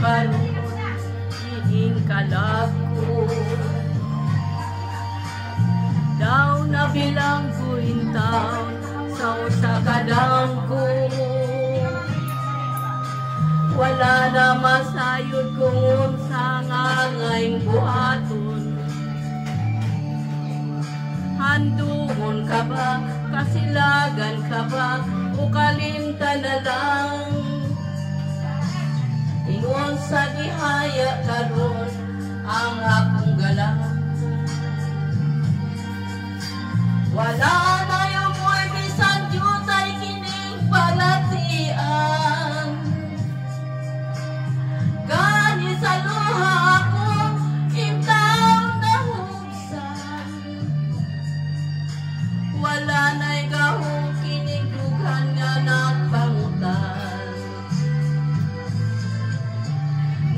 karon higing kalako daw na bilang kuintaw sa usa ka wala na masayod kung unsa nga ngaing buhaton. Handungon ka ba kasilagan ka ba o kalintanan sa gihaya karon ang akong galang. Wala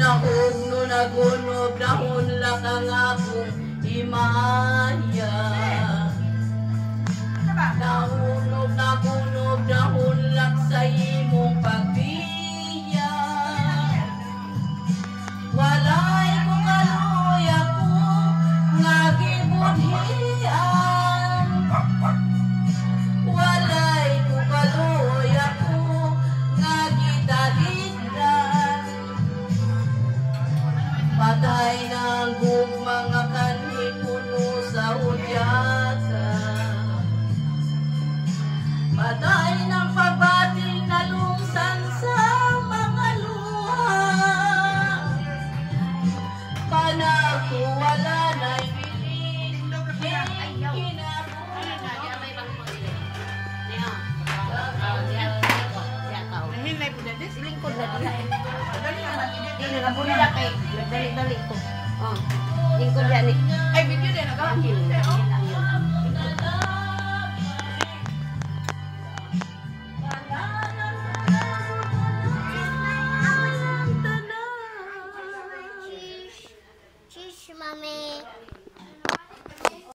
na hugno na guno, dahon lang ang akong imam. Nga kanhi puno sa hudyata. Patay ng pagbating na lungsan sa mga luha. Panako wala na'y piling, hindi Hinay po dati. Lingkod nhìn con đèn đi anh biết như thế là các bạn nhìn